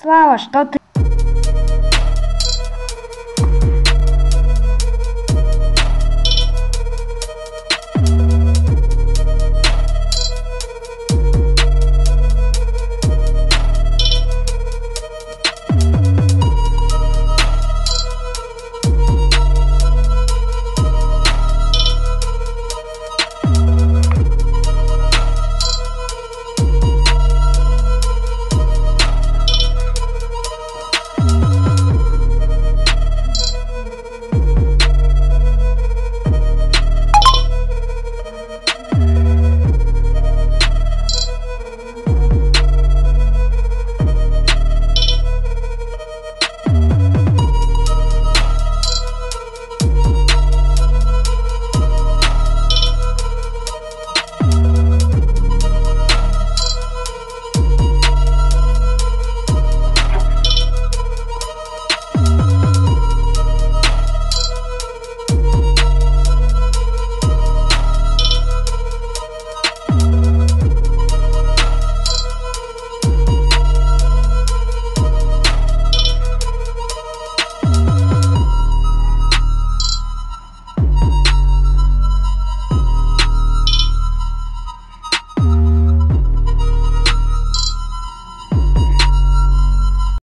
слава что ты